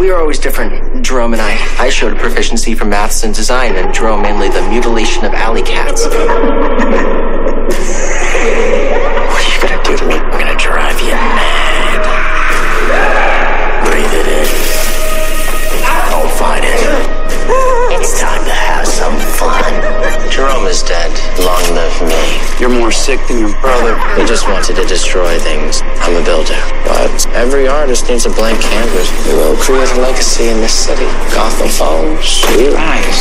we were always different, Jerome and I. I showed a proficiency for maths and design, and Jerome mainly the mutilation of alley cats. What are you gonna do to me? I'm gonna drive you mad. Breathe it in. Don't fight it. It's time to have some fun. Jerome is dead. Long live me. You're more sick than your brother. He just wanted to destroy things. I'm a builder. Every artist needs a blank canvas. We will create a legacy in this city. Gotham Falls. Nice.